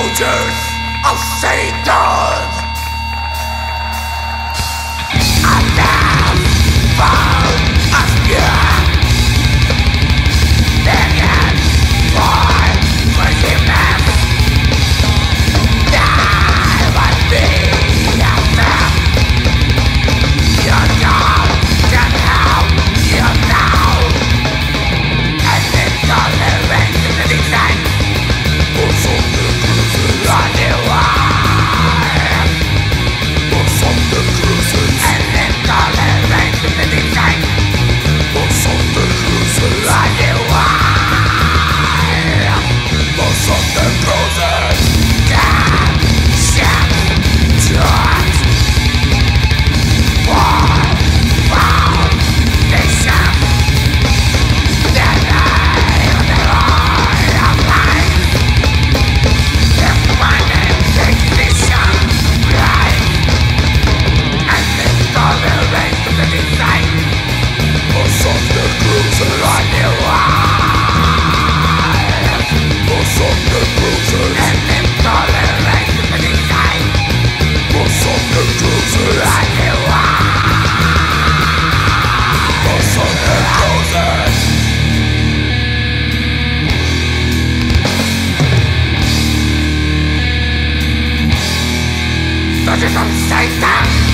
creatures of Satan. Of Satan!